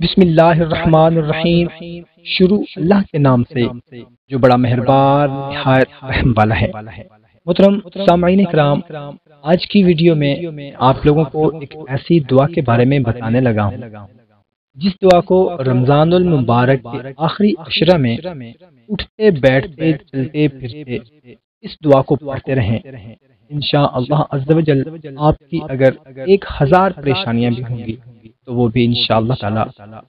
बिस्मिल्लाहिर्रहमानिर्रहीम। शुरू अल्लाह के नाम से, जो बड़ा मेहरबान, निहायत रहम वाला है। मोहतरम सामाइन कराम आज की वीडियो में आप लोगों को एक ऐसी दुआ के बारे में बताने लगा हूँ। जिस दुआ को रमजानुल मुबारक के आखिरी अशरा में उठते, बैठते, चलते, फिरते इस दुआ को पढ़ते रहें। इंशा अल्लाह आपकी अगर एक हज़ार परेशानियाँ भी होंगी तो वो भी इन ताला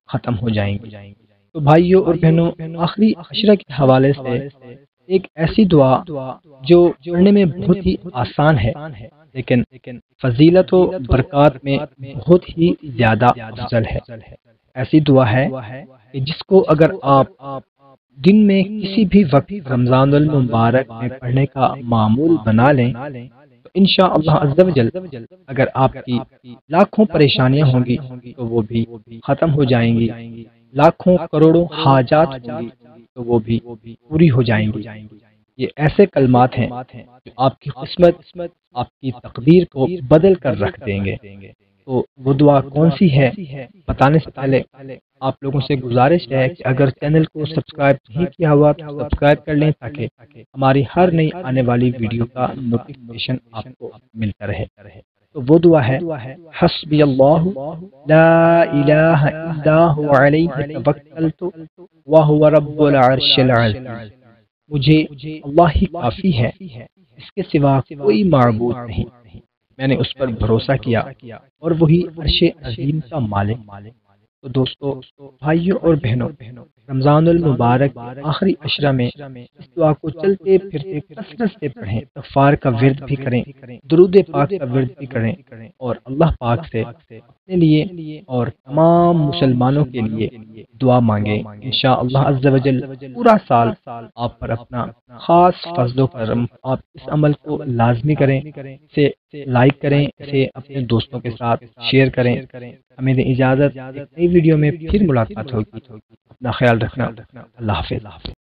ख़त्म हो जाएँगे। तो भाइयों और बहनों, आखिरी अशरा के हवाले से एक ऐसी दुआ जो पढ़ने में बहुत ही आसान है, लेकिन फजीलत व बरकत में बहुत ही ज़्यादा अफजल है। ऐसी दुआ है कि जिसको अगर आप दिन में किसी भी वक्त रमज़ान मुबारक में पढ़ने का मामूल बना लें इनशा अगर आपकी लाखों परेशानियाँ होंगी तो वो भी खत्म हो जाएँगी। लाखों करोड़ों हाजात होंगी तो वो भी पूरी हो जाएँगी। ये ऐसे कलमात हैं जो आपकी किस्मत, आपकी तकदीर को बदल कर रख देंगे। तो वो दुआ कौन सी है? बताने से पहले आप लोगों से गुजारिश है कि अगर चैनल को सब्सक्राइब नहीं किया हुआ तो सब्सक्राइब कर लें ताकि हमारी हर नई आने वाली वीडियो का नोटिफिकेशन आपको मिलता रहे। तो वो दुआ है हस्बी अल्लाह मुझे अल्लाह ही काफ़ी है, इसके सिवा कोई माबूद नहीं। मैंने उस पर भरोसा किया और वही अर्श अजीम का मालिक मालिक। तो दोस्तों, भाइयों और बहनों रमज़ान मुबारक आखिरी अशरा में इस दुआ को चलते फिरते कसरत से पढ़ें इस्तफार का विरद भी करें, दरूद पाक का विरद भी करें और अल्लाह पाक से अपने लिए और तमाम मुसलमानों के लिए दुआ मांगे। इंशा अल्लाह पूरा साल साल आप पर अपना खास फजलो करम आप इस अमल को लाजमी करें, इसे लाइक करें इसे अपने दोस्तों के साथ शेयर करें। हमें इजाज़त। नई वीडियो में फिर मुलाकात होगी। अपना ख्याल रखना। अल्लाह हाफिज़।